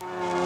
Bye.